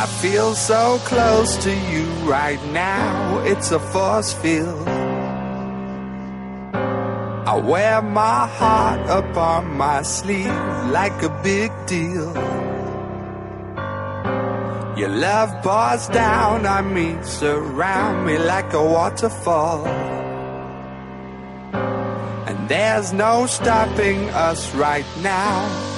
I feel so close to you right now, it's a force field. I wear my heart up on my sleeve like a big deal. Your love pours down on me, surround me like a waterfall. And there's no stopping us right now.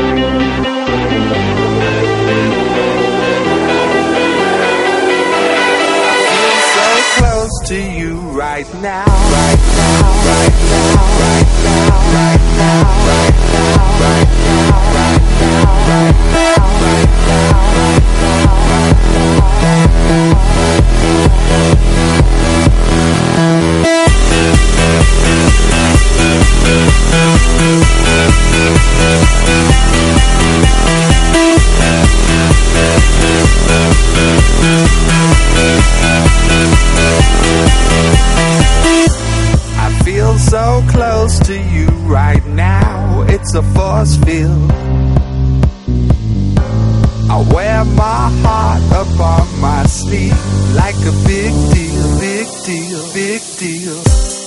to you right now, right now, right now, right now, right now, right now, right now, right now, right now, right I close to you right now, it's a force field. I wear my heart up on my sleeve like a big deal, big deal, big deal.